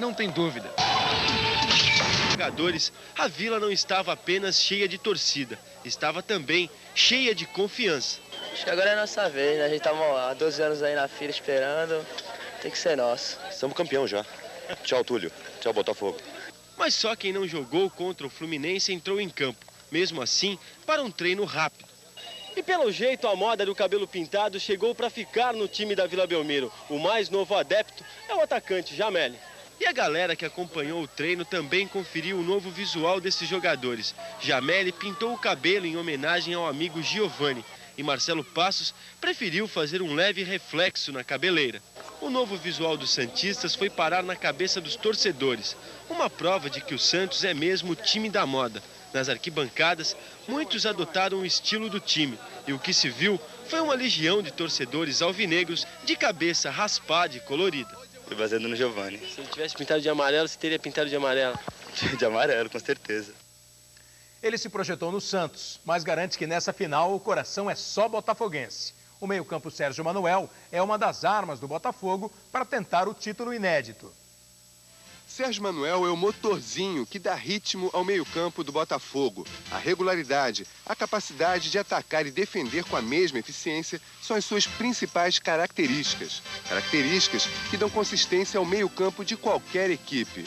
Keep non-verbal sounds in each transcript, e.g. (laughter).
não tem dúvida. Jogadores, a Vila não estava apenas cheia de torcida, estava também cheia de confiança. Acho que agora é a nossa vez, né? A gente estava há 12 anos aí na fila esperando, tem que ser nosso. Estamos campeão já. Tchau, Túlio. Tchau, Botafogo. Mas só quem não jogou contra o Fluminense entrou em campo, mesmo assim, para um treino rápido. E pelo jeito, a moda do cabelo pintado chegou para ficar no time da Vila Belmiro. O mais novo adepto é o atacante Jamel. E a galera que acompanhou o treino também conferiu o novo visual desses jogadores. Jamel pintou o cabelo em homenagem ao amigo Giovanni. E Marcelo Passos preferiu fazer um leve reflexo na cabeleira. O novo visual dos Santistas foi parar na cabeça dos torcedores. Uma prova de que o Santos é mesmo o time da moda. Nas arquibancadas, muitos adotaram o estilo do time. E o que se viu foi uma legião de torcedores alvinegros de cabeça raspada e colorida. Foi baseado no Giovanni. Se ele tivesse pintado de amarelo, você teria pintado de amarelo. (laughs) De amarelo, com certeza. Ele se projetou no Santos, mas garante que nessa final o coração é só botafoguense. O meio-campo Sérgio Manuel é uma das armas do Botafogo para tentar o título inédito. Sérgio Manuel é o motorzinho que dá ritmo ao meio-campo do Botafogo. A regularidade, a capacidade de atacar e defender com a mesma eficiência são as suas principais características. Características que dão consistência ao meio-campo de qualquer equipe.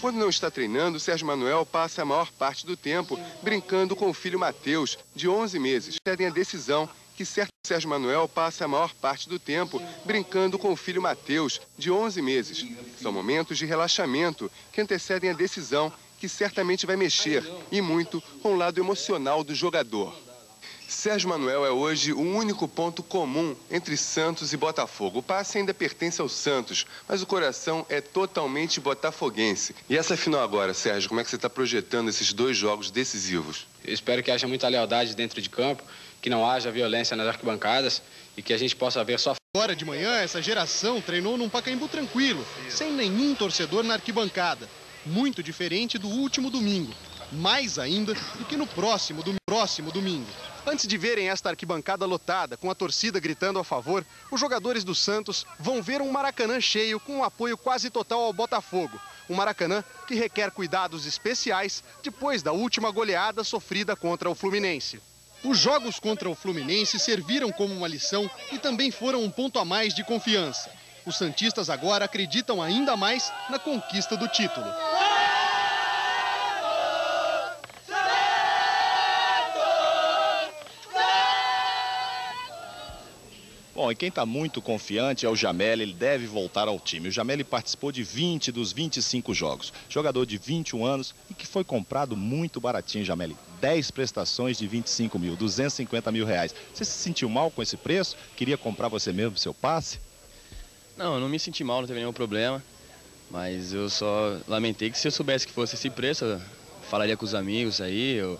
Quando não está treinando, Sérgio Manuel passa a maior parte do tempo brincando com o filho Mateus, de 11 meses. Pedem a decisão que certo Sérgio Manuel passa a maior parte do tempo brincando com o filho Mateus, de 11 meses. São momentos de relaxamento que antecedem a decisão que certamente vai mexer, e muito, com o lado emocional do jogador. Sérgio Manuel é hoje o único ponto comum entre Santos e Botafogo. O passe ainda pertence ao Santos, mas o coração é totalmente botafoguense. E essa final agora, Sérgio, como é que você está projetando esses dois jogos decisivos? Eu espero que haja muita lealdade dentro de campo, que não haja violência nas arquibancadas e que a gente possa ver só. Agora de manhã, essa geração treinou num Pacaembu tranquilo, sem nenhum torcedor na arquibancada. Muito diferente do último domingo. Mais ainda do que no próximo, do próximo domingo. Antes de verem esta arquibancada lotada, com a torcida gritando a favor, os jogadores do Santos vão ver um Maracanã cheio com um apoio quase total ao Botafogo. Um Maracanã que requer cuidados especiais depois da última goleada sofrida contra o Fluminense. Os jogos contra o Fluminense serviram como uma lição e também foram um ponto a mais de confiança. Os Santistas agora acreditam ainda mais na conquista do título. Bom, e quem está muito confiante é o Jamel, ele deve voltar ao time. O Jamel participou de 20 dos 25 jogos. Jogador de 21 anos e que foi comprado muito baratinho, Jamel. 10 prestações de 25 mil, 250 mil reais. Você se sentiu mal com esse preço? Queria comprar você mesmo seu passe? Não, eu não me senti mal, não teve nenhum problema. Mas eu só lamentei que se eu soubesse que fosse esse preço, eu falaria com os amigos aí, eu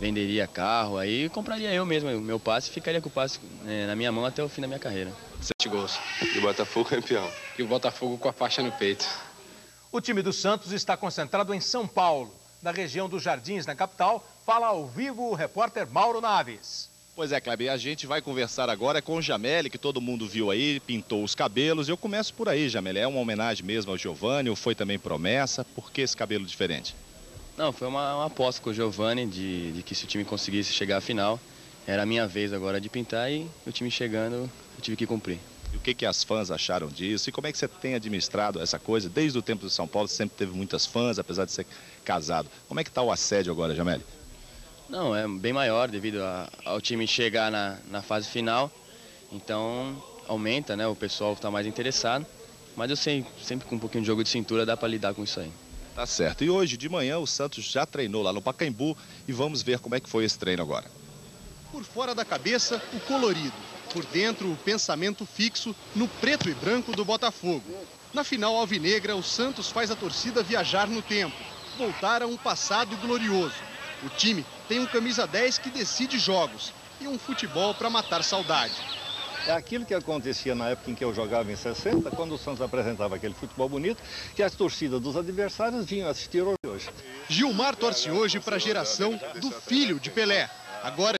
venderia carro, aí compraria eu mesmo o meu passe e ficaria com o passe é, na minha mão até o fim da minha carreira. Sete gols. E o Botafogo campeão. E o Botafogo com a faixa no peito. O time do Santos está concentrado em São Paulo, da região dos Jardins, na capital. Fala ao vivo o repórter Mauro Naves. Pois é, Kleber, a gente vai conversar agora com o Jamele, que todo mundo viu aí, pintou os cabelos. Eu começo por aí, Jamele. É uma homenagem mesmo ao Giovanni ou foi também promessa? Por que esse cabelo diferente? Não, foi uma, uma aposta com o Giovanni de, de, que se o time conseguisse chegar à final, era a minha vez agora de pintar e o time chegando, eu tive que cumprir. E o que, que as fãs acharam disso? E como é que você tem administrado essa coisa? Desde o tempo do São Paulo, você sempre teve muitas fãs, apesar de ser casado. Como é que está o assédio agora, Jameli? Não, é bem maior devido a, ao time chegar na, na fase final. Então aumenta, né? O pessoal está mais interessado. Mas eu sei, sempre com um pouquinho de jogo de cintura dá para lidar com isso aí. Tá certo. E hoje de manhã o Santos já treinou lá no Pacaembu e vamos ver como é que foi esse treino agora. Por fora da cabeça, o colorido. Por dentro, o pensamento fixo no preto e branco do Botafogo. Na final alvinegra, o Santos faz a torcida viajar no tempo, voltar a um passado glorioso. O time tem um camisa 10 que decide jogos e um futebol para matar saudade. É aquilo que acontecia na época em que eu jogava em 60, quando o Santos apresentava aquele futebol bonito, que as torcidas dos adversários vinham assistir hoje. Gilmar torce hoje para a geração do filho de Pelé. Agora